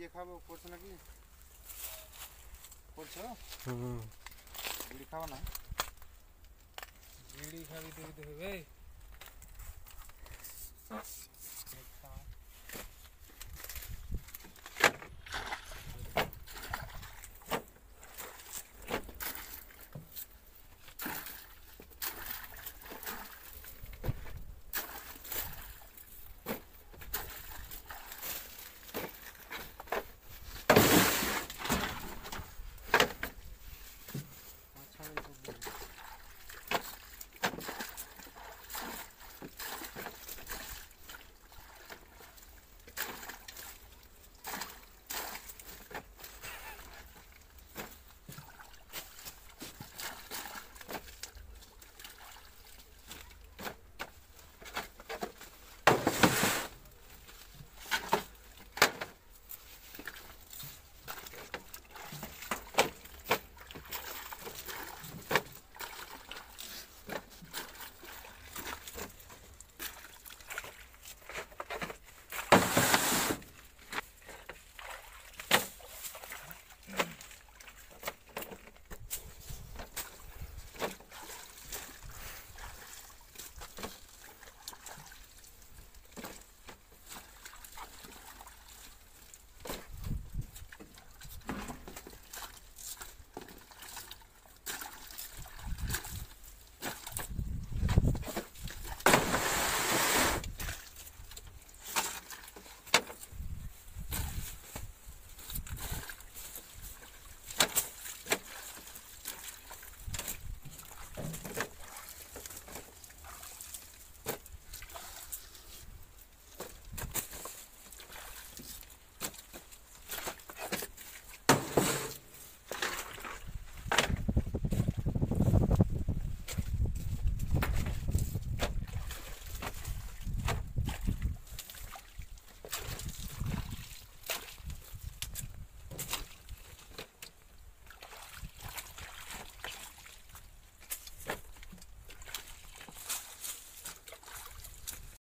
নিজে খাবো করছো নাকি করছো হুম বিড়ি খাবো না বিড়ি খাবি দিবি তো হবে